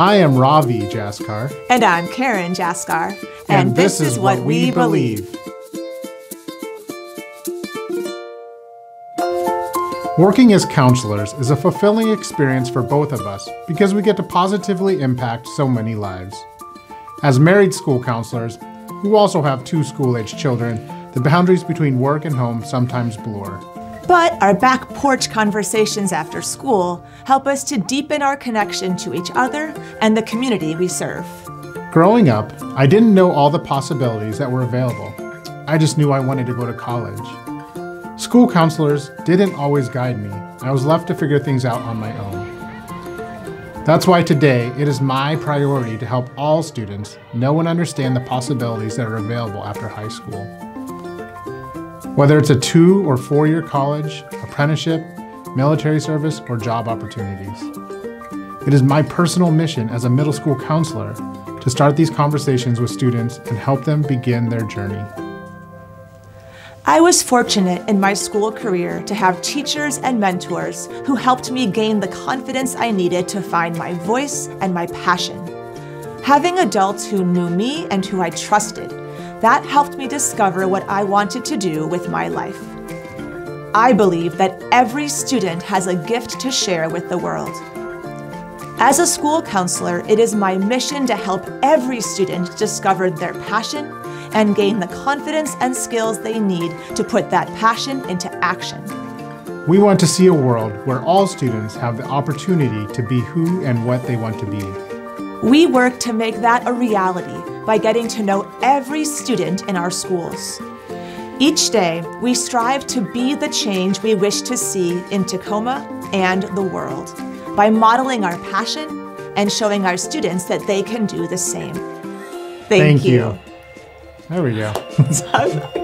I am Ravi Jaskar. And I'm Karen Jaskar. And, and this, this, is what we believe. Working as counselors is a fulfilling experience for both of us because we get to positively impact so many lives. As married school counselors, who also have two school aged children, the boundaries between work and home sometimes blur. But our back porch conversations after school help us to deepen our connection to each other and the community we serve. Growing up, I didn't know all the possibilities that were available. I just knew I wanted to go to college. School counselors didn't always guide me. I was left to figure things out on my own. That's why today it is my priority to help all students know and understand the possibilities that are available after high school. Whether it's a two or four year college, apprenticeship, military service, or job opportunities. It is my personal mission as a middle school counselor to start these conversations with students and help them begin their journey. I was fortunate in my school career to have teachers and mentors who helped me gain the confidence I needed to find my voice and my passion. Having adults who knew me and who I trusted, that helped me discover what I wanted to do with my life. I believe that every student has a gift to share with the world. As a school counselor, it is my mission to help every student discover their passion and gain the confidence and skills they need to put that passion into action. We want to see a world where all students have the opportunity to be who and what they want to be. We work to make that a reality by getting to know every student in our schools. Each day, we strive to be the change we wish to see in Tacoma and the world by modeling our passion and showing our students that they can do the same. Thank, Thank you. you. There we go.